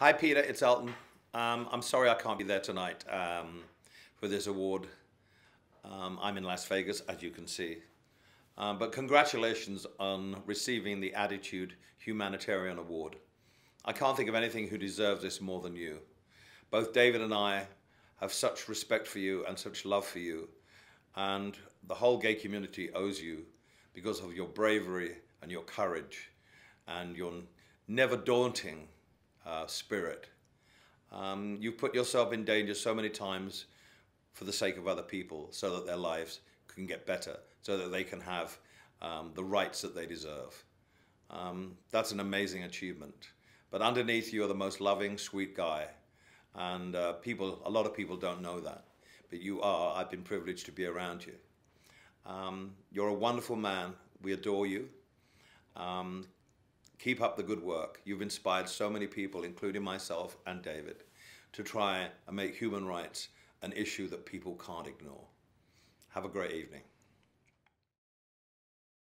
Hi, Peter. It's Elton. Um, I'm sorry I can't be there tonight um, for this award. Um, I'm in Las Vegas, as you can see. Um, but congratulations on receiving the Attitude Humanitarian Award. I can't think of anything who deserves this more than you. Both David and I have such respect for you and such love for you. And the whole gay community owes you because of your bravery and your courage and your never daunting uh, spirit. Um, you've put yourself in danger so many times for the sake of other people so that their lives can get better, so that they can have um, the rights that they deserve. Um, that's an amazing achievement. But underneath you are the most loving, sweet guy. And uh, people, a lot of people don't know that. But you are. I've been privileged to be around you. Um, you're a wonderful man. We adore you. Keep up the good work. You've inspired so many people, including myself and David, to try and make human rights an issue that people can't ignore. Have a great evening.